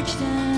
touch them.